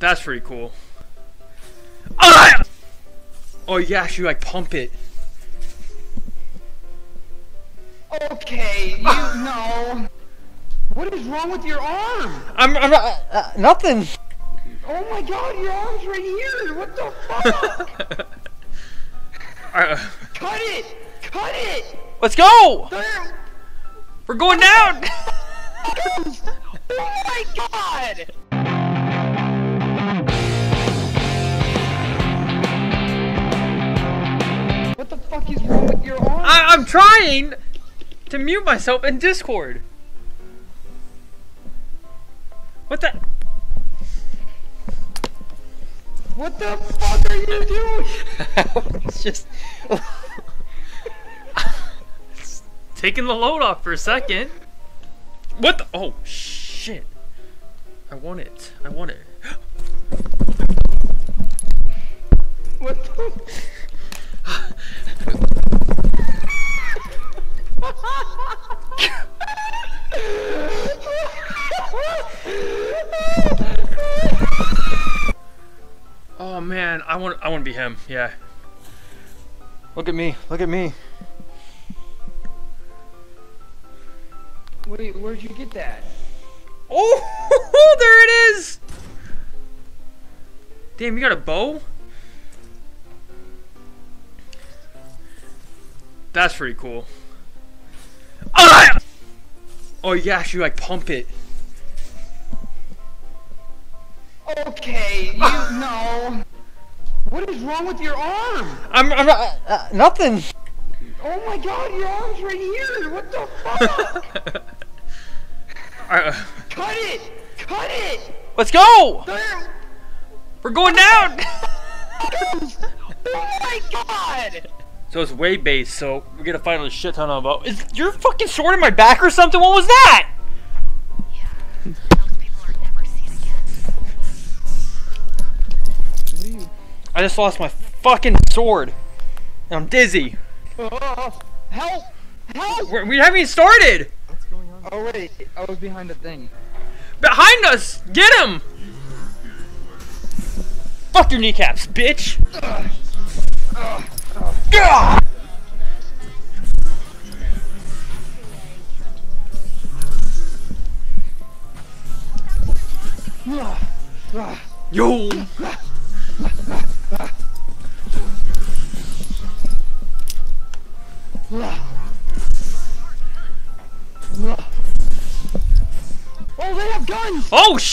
That's pretty cool. Ah! Oh, yeah, you like pump it. Okay, you know. What is wrong with your arm? I'm, I'm not, uh, nothing. Oh my god, your arm's right here! What the fuck? Uh, Cut it! Cut it! let's go! There! We're going down! Oh my god! I'm trying to mute myself in Discord. What the? What the fuck are you doing? it's just taking the load off for a second. What the? Oh shit! I want it. I want it. What the? Man, I want. I want to be him. Yeah. Look at me. Look at me. Wait, where'd you get that? Oh, there it is. Damn, you got a bow? That's pretty cool. Ah! Oh, yeah, you like pump it. Okay, you know. What is wrong with your arm? I'm, I'm not, uh, nothing. Oh my god, your arm's right here! What the fuck? Uh, Cut it! Cut it! let's go. There! We're going down. Oh my god! So it's way based. So we're gonna find a shit ton of. Uh, is your fucking sword in my back or something? What was that? I just lost my fucking sword. And I'm dizzy. Oh, help! Help! We're, we haven't even started. What's going on? Oh wait, I was behind a thing. Behind us! Get him! Fuck your kneecaps, bitch! Gah! Yo!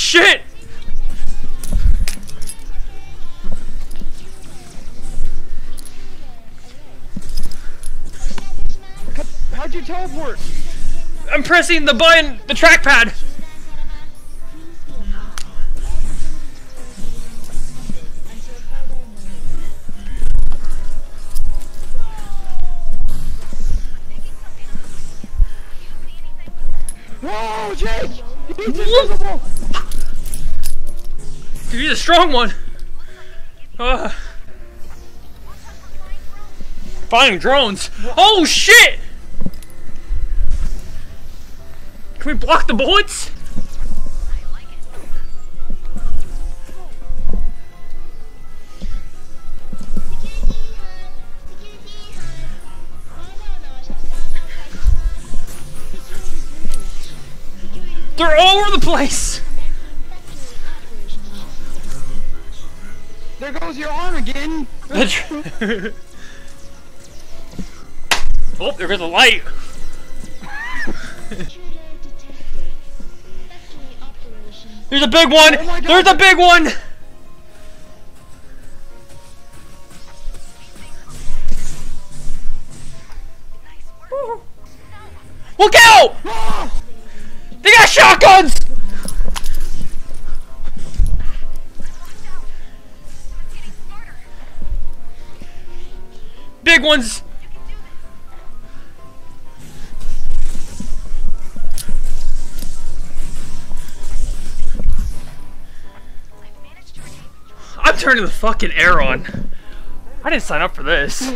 Shit! How'd you teleport? I'm pressing the button, the trackpad. Whoa, Jake! He's invisible! Dude, you're strong one. Uh. Flying drones. Oh shit! Can we block the bullets? They're all over the place. There goes your arm again! oh, there goes the light. There's a big one. Oh. There's a big one. Big ones! I'm turning the fucking air on. I didn't sign up for this.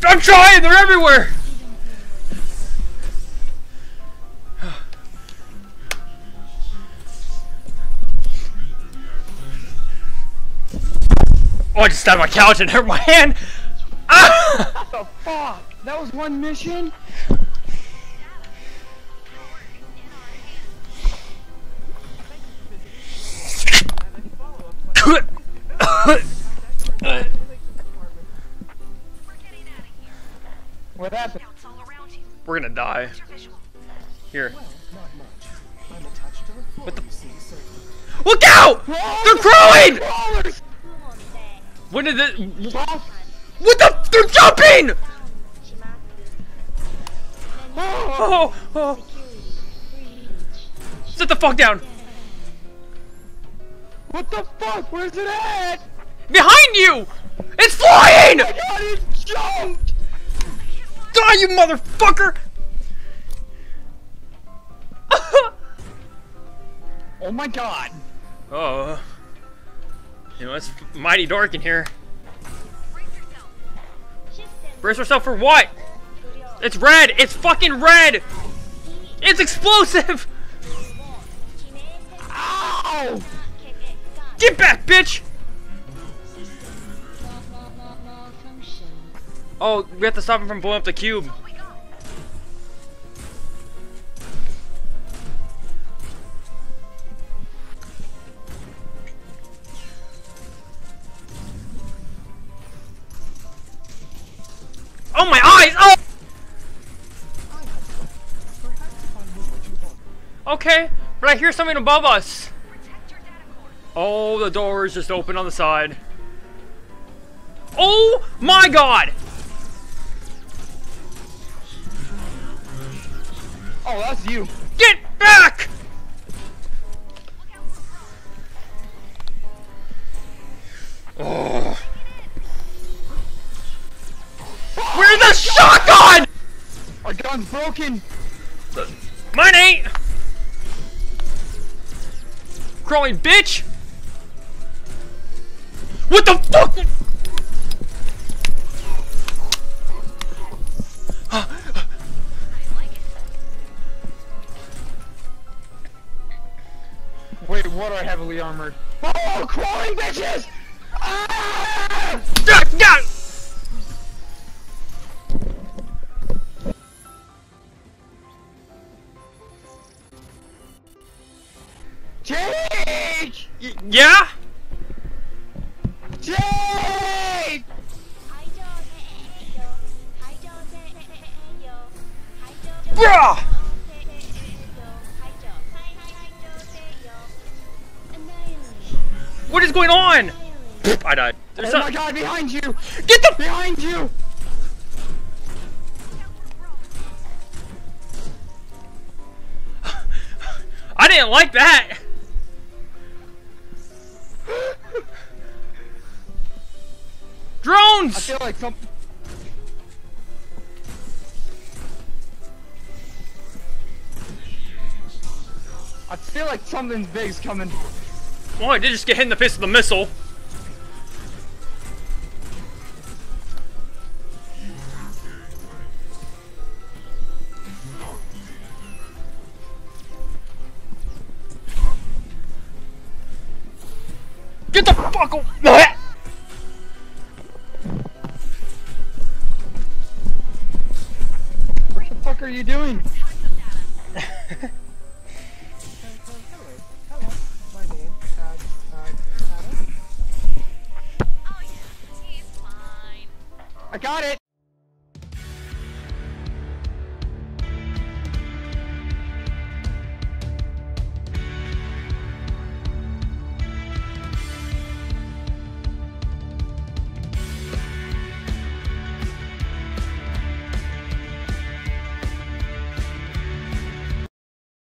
Trying. They're everywhere. Oh, I just stabbed my couch and hurt my hand. Ah! What the fuck? That was one mission? Die. Here. Not much. I'm attached to the floor, What the- you see, so Look out! They're crawling! Crawlers! When did it? What the? They're jumping! Oh, oh. Sit the fuck down. what the fuck? Where's it at? Behind you! It's flying! Oh my god, it jumped! Die, you motherfucker! Oh my god. oh. You know, it's mighty dark in here. Brace yourself. For what? It's red! It's fucking red! It's explosive! Ow! Get back, bitch! Oh, we have to stop him from blowing up the cube. Okay, but I hear something above us. Protect your data core. Oh, the door is just open on the side. Oh my god! Oh, that's you. Get back! Oh. Where's the shotgun? Our gun's broken. Mine ain't! Crawling bitch! What the fuck? Wait, what are heavily armored? Oh, crawling bitches! Ah! Yeah? Jake! Bruh! What is going on? I died. There's Oh my god, behind you! Get the Behind you! I didn't like that. I feel like some. I feel like something big's coming. Well, I did just get hit in the face with a missile. Get the fuck away! Fuck are you doing? Hello, hello. My name is Adam. Yeah, he's fine. I got it!